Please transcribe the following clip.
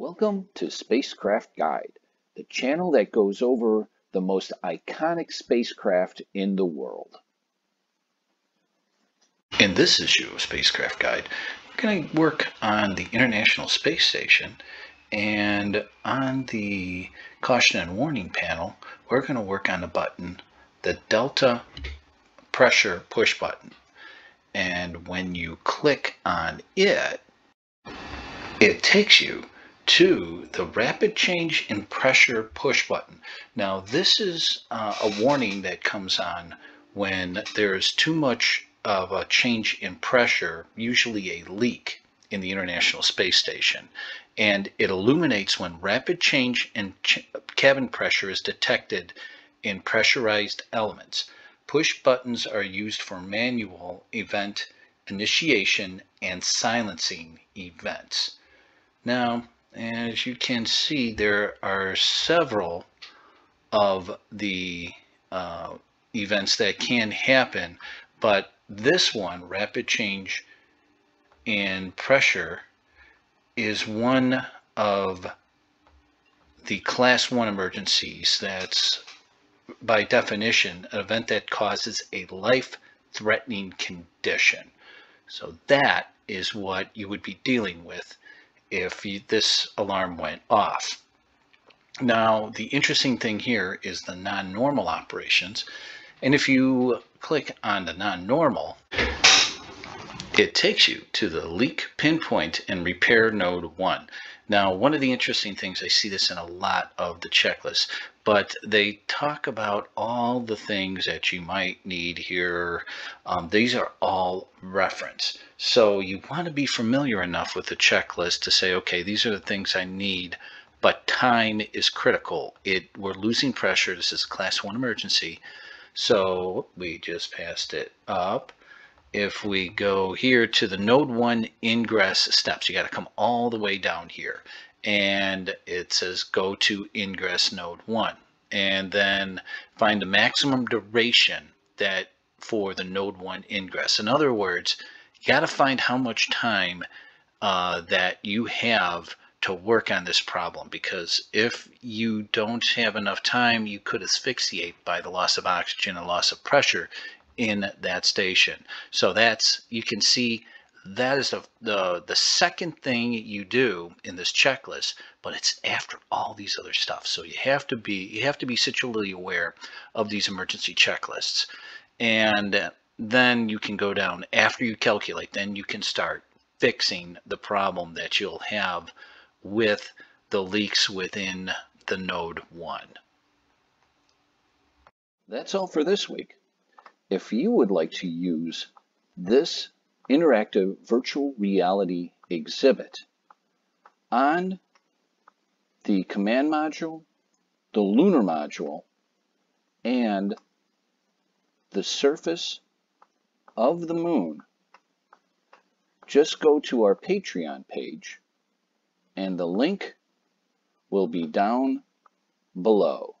Welcome to Spacecraft Guide, the channel that goes over the most iconic spacecraft in the world. In this issue of Spacecraft Guide, we're going to work on the International Space Station and on the caution and warning panel, we're going to work on the button, the Delta pressure push button. And when you click on it, it takes you to the rapid change in pressure push button. Now this is uh, a warning that comes on when there's too much of a change in pressure, usually a leak in the International Space Station. And it illuminates when rapid change in ch cabin pressure is detected in pressurized elements. Push buttons are used for manual event initiation and silencing events. Now, as you can see, there are several of the uh, events that can happen, but this one, rapid change in pressure, is one of the class one emergencies that's by definition an event that causes a life-threatening condition. So that is what you would be dealing with if you, this alarm went off. Now, the interesting thing here is the non-normal operations. And if you click on the non-normal, it takes you to the leak pinpoint and repair node one. Now, one of the interesting things, I see this in a lot of the checklists, but they talk about all the things that you might need here. Um, these are all reference. So you want to be familiar enough with the checklist to say, okay, these are the things I need, but time is critical. It We're losing pressure. This is a class one emergency. So we just passed it up. If we go here to the node one ingress steps, you got to come all the way down here. And it says go to ingress node 1 and then find the maximum duration that for the node 1 ingress. In other words, you got to find how much time uh, that you have to work on this problem. Because if you don't have enough time, you could asphyxiate by the loss of oxygen and loss of pressure in that station. So that's, you can see that is the, the, the second thing you do in this checklist, but it's after all these other stuff. So you have to be you have to be situationally aware of these emergency checklists. And then you can go down after you calculate, then you can start fixing the problem that you'll have with the leaks within the node 1. That's all for this week. If you would like to use this interactive virtual reality exhibit on the command module, the lunar module, and the surface of the moon, just go to our Patreon page and the link will be down below.